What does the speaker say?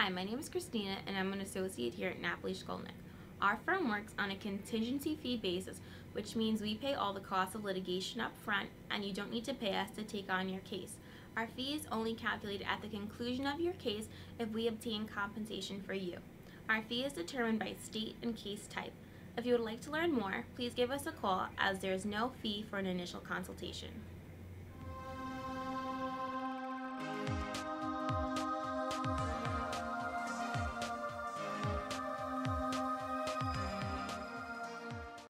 Hi, my name is Kristina and I'm an associate here at Napoli Shkolnik. Our firm works on a contingency fee basis, which means we pay all the costs of litigation up front and you don't need to pay us to take on your case. Our fee is only calculated at the conclusion of your case if we obtain compensation for you. Our fee is determined by state and case type. If you would like to learn more, please give us a call as there is no fee for an initial consultation.